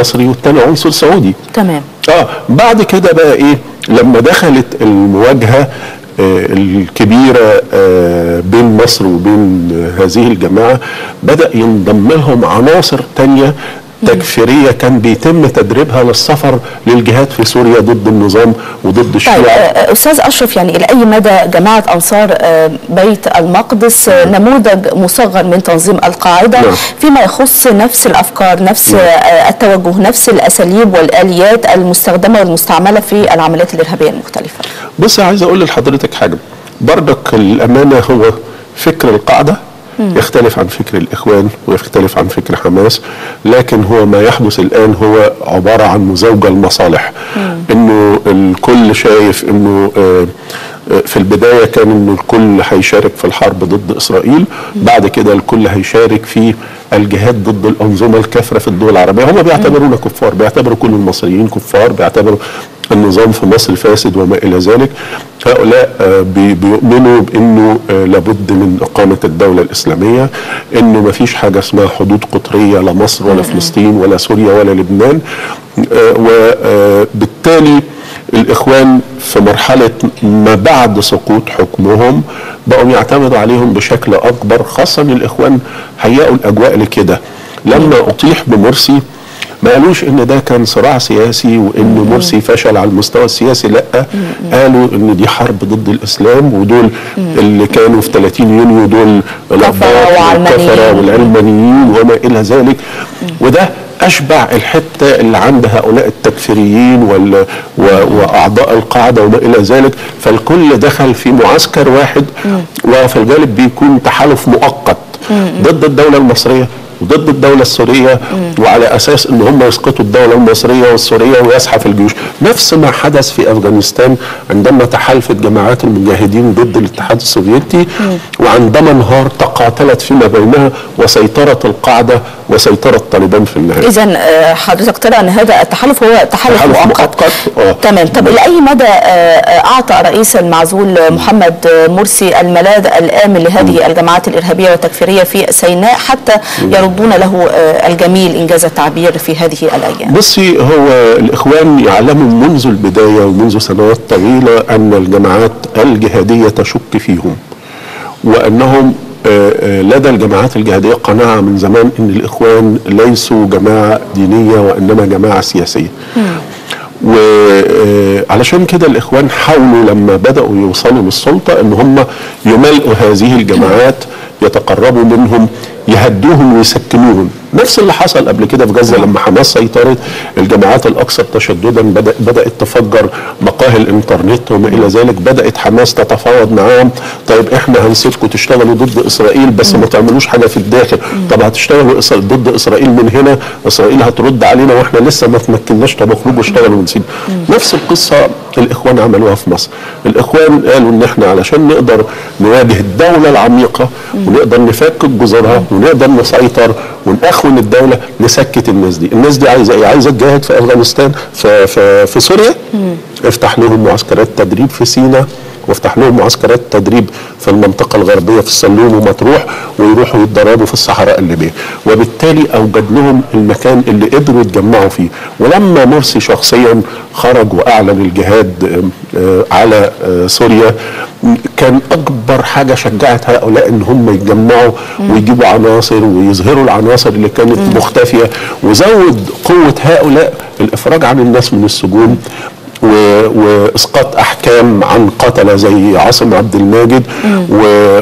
مصري والتاني عنصر سعودي. تمام. آه بعد كده بقى إيه؟ لما دخلت المواجهة آه، الكبيرة آه، بين مصر وبين آه، هذه الجماعة بدأ ينضم لهم عناصر تانية تكفيرية كان بيتم تدريبها للسفر للجهاد في سوريا ضد النظام وضد طيب الشيعة. آه، أستاذ أشرف يعني إلى أي مدى جماعة أنصار آه، بيت المقدس آه، نموذج مصغر من تنظيم القاعدة؟ نعم. فيما يخص نفس الأفكار نفس نعم. التوجه نفس الأساليب والآليات المستخدمة والمستعملة في العمليات الإرهابية المختلفة؟ بص عايز أقول لحضرتك حاجة. بردك الأمانة هو فكر القاعدة يختلف عن فكر الإخوان ويختلف عن فكر حماس لكن هو ما يحدث الآن هو عبارة عن مزاوجه المصالح. إنه الكل شايف إنه آه، آه، في البداية كان إنه الكل هيشارك في الحرب ضد إسرائيل بعد كده الكل هيشارك في الجهاد ضد الأنظمة الكافرة في الدول العربية. هم بيعتبرونا كفار بيعتبروا كل المصريين كفار بيعتبروا النظام في مصر فاسد وما إلى ذلك هؤلاء آه، بي- بيؤمنوا بأنه آه، لابد من إقامة الدولة الإسلامية انه ما فيش حاجة اسمها حدود قطرية لا مصر ولا فلسطين ولا سوريا ولا لبنان وبالتالي الإخوان في مرحلة ما بعد سقوط حكمهم بقوا يعتمدوا عليهم بشكل أكبر خاصة ان الإخوان هيئوا الأجواء لكده. لما أطيح بمرسي ما قالوش إن ده كان صراع سياسي وإن مرسي فشل على المستوى السياسي لأ. قالوا إن دي حرب ضد الإسلام ودول اللي كانوا في 30 يونيو دول. والكفرة والعلمانيين وما إلى ذلك. وده أشبع الحتة اللي عند هؤلاء التكفيريين وال و... وأعضاء القاعدة وما إلى ذلك. فالكل دخل في معسكر واحد وفي الغالب بيكون تحالف مؤقت ضد الدولة المصرية. وضد الدولة السورية وعلى أساس أن هم يسقطوا الدولة المصرية والسورية ويزحف الجيوش. نفس ما حدث في أفغانستان عندما تحالفت جماعات المجاهدين ضد الاتحاد السوفيتي وعندما انهار تقاتلت فيما بينها وسيطرت القاعدة وسيطرت طالبان في النهاية. اذا حضرتك ترى إن هذا التحالف هو تحالف, تحالف مؤقت, آه. تمام. طب إلى اي مدى آه، آه، أعطى الرئيس المعزول محمد مرسي الملاذ الآمن لهذه الجماعات الإرهابية والتكفيرية في سيناء حتى يردون له آه، الجميل إنجاز التعبير في هذه الأيام. بصي هو الإخوان يعلموا منذ البداية ومنذ سنوات طويلة أن الجماعات الجهادية تشك فيهم وأنهم آه، آه، لدى الجماعات الجهادية قناعة من زمان أن الإخوان ليسوا جماعة دينية وإنما جماعة سياسية. وعلشان كده الإخوان حاولوا لما بدأوا يوصلوا للسلطة أن هم يملئوا هذه الجماعات يتقربوا منهم يهدوهم ويسكنوهم. نفس اللي حصل قبل كده في غزه لما حماس سيطرت الجماعات الاكثر تشددا بدأ بدأت تفجر مقاهي الإنترنت وما إلى ذلك بدأت حماس تتفاوض معاهم. طيب إحنا هنسيبكم تشتغلوا ضد إسرائيل بس ما تعملوش حاجة في الداخل. طب هتشتغلوا ضد إسرائيل من هنا؟ إسرائيل هترد علينا وإحنا لسه ما تمكناش. طب اخرجوا اشتغلوا ونسيب. نفس القصة الإخوان عملوها في مصر. الإخوان قالوا إن إحنا علشان نقدر نواجه الدولة العميقة ونقدر نفكك جذورها ونقدر نسيطر ونأخون الدولة نسكت الناس دي. الناس دي عايزة إيه؟ عايزة تجاهد في أفغانستان في في, في سوريا؟ افتح لهم معسكرات تدريب في سيناء وافتح لهم معسكرات تدريب في المنطقة الغربية في السلوم ومطروح ويروحوا يتدربوا في الصحراء الليبية وبالتالي أوجد لهم المكان اللي قدروا يتجمعوا فيه. ولما مرسي شخصيا خرج وأعلن الجهاد آه، على آه، سوريا كان أكبر حاجة شجعت هؤلاء إن هم يتجمعوا ويجيبوا عناصر ويظهروا العناصر اللي كانت مختفية. وزود قوة هؤلاء الإفراج عن الناس من السجون. واسقاط أحكام عن قتلة زي عاصم عبد الماجد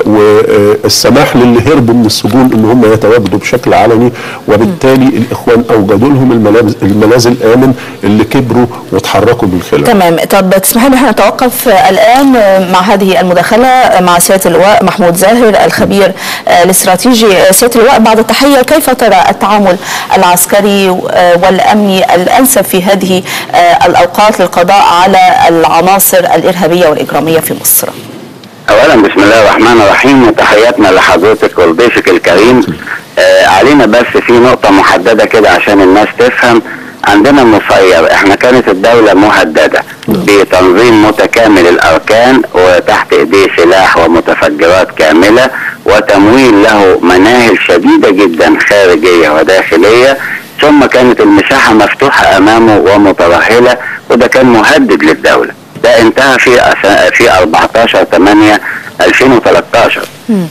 والسماح للي هربوا من السجون إن هم يتواجدوا بشكل علني وبالتالي الإخوان اوجدوا لهم الملاذ الملاذ الامن اللي كبروا وتحركوا من خلاله تمام. طب تسمح لي إحنا نتوقف الآن مع هذه المداخلة مع سيادة اللواء محمود زاهر الخبير آه، الاستراتيجي. آه، سيادة اللواء بعد التحية كيف ترى التعامل العسكري آه، والامني الأنسب في هذه الأوقات للقضاء على العناصر الإرهابية والإجرامية في مصر؟ اولا بسم الله الرحمن الرحيم وتحياتنا لحضرتك ولضيفك الكريم. آه علينا بس في نقطة محددة كده عشان الناس تفهم. عندنا مسير إحنا كانت الدولة مهددة بتنظيم متكامل الأركان وتحت إيديه سلاح ومتفجرات كاملة وتمويل له مناهل شديدة جدا خارجية وداخلية. ثم كانت المساحة مفتوحة أمامه ومترهلة. وده كان مهدد للدولة. ده انتهى في في 14 8 2013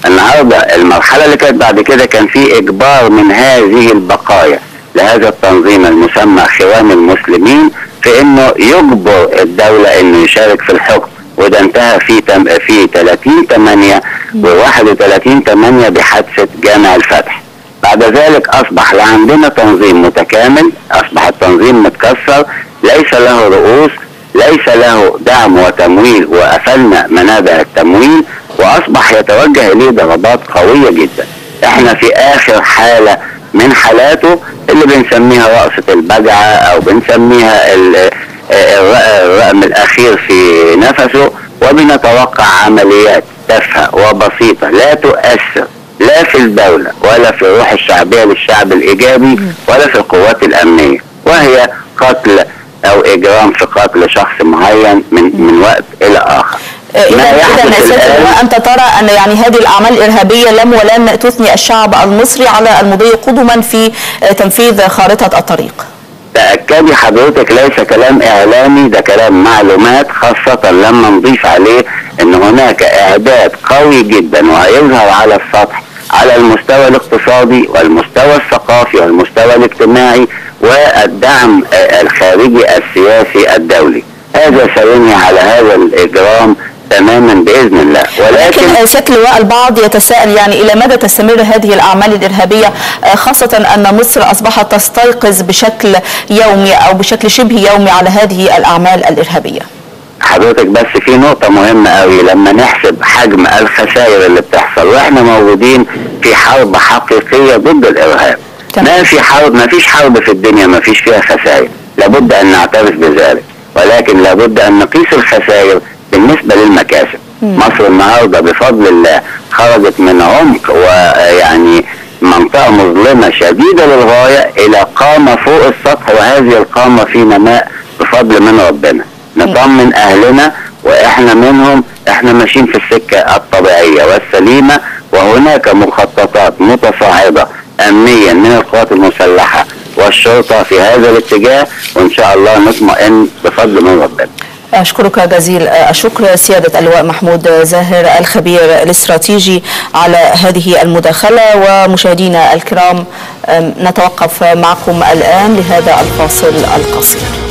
النهارده المرحلة اللي كانت بعد كده كان في إجبار من هذه البقايا لهذا التنظيم المسمى خوان المسلمين في إنه يجبر الدولة إنه يشارك في الحكم. وده انتهى في تم في 30 8 و31 8 بحادثة جامع الفتح. بعد ذلك أصبح لا عندنا تنظيم متكامل أصبح التنظيم متكسر ليس له رؤوس ليس له دعم وتمويل وقفلنا منابع التمويل وأصبح يتوجه إليه ضربات قوية جدا. إحنا في آخر حالة من حالاته اللي بنسميها رأسة البجعة أو بنسميها ال- الر- الرقم الأخير في نفسه وبنتوقع عمليات تافهة وبسيطة لا تؤثر لا في الدولة ولا في الروح الشعبية للشعب الإيجابي ولا في القوات الأمنية وهي قتل أو إجرام في قتل شخص معين من من وقت إلى آخر. إذا ما يحدث أنت ترى أن يعني هذه الأعمال الإرهابية لم ولن تثني الشعب المصري على المضي قدما في آه، تنفيذ خارطة الطريق. تأكدي حضرتك ليس كلام إعلامي ده كلام معلومات خاصة لما نضيف عليه أن هناك إعداد قوي جدا وهيظهر على السطح على المستوى الاقتصادي والمستوى الثقافي والمستوى الاجتماعي والدعم الخارجي السياسي الدولي. هذا سينهي على هذا الإجرام تماما بإذن الله. ولكن لكن اللواء البعض يتساءل يعني إلى مدى تستمر هذه الأعمال الإرهابية آه، خاصة أن مصر أصبحت تستيقظ بشكل يومي أو بشكل شبه يومي على هذه الأعمال الإرهابية. حضرتك بس في نقطة مهمة قوي لما نحسب حجم الخسائر اللي بتحصل وإحنا موجودين في حرب حقيقية ضد الإرهاب. ما في حرب ما فيش حرب في الدنيا ما فيش فيها خسائر. لابد أن نعترف بذلك. ولكن لابد أن نقيس الخسائر بالنسبة للمكاسب. مصر النهاردة بفضل الله خرجت من عمق ويعني منطقة مظلمة شديدة للغاية إلى قامة فوق السطح وهذه القامة في نماء بفضل من ربنا. نطمن أهلنا وإحنا منهم إحنا ماشيين في السكة الطبيعية والسليمة وهناك مخططات متصاعدة أمنيا من القوات المسلحة والشرطة في هذا الاتجاه وإن شاء الله نطمئن بفضل من ربنا. أشكرك جزيل الشكر سيادة اللواء محمود زاهر الخبير الاستراتيجي على هذه المداخلة. ومشاهدينا الكرام نتوقف معكم الآن لهذا الفاصل القصير.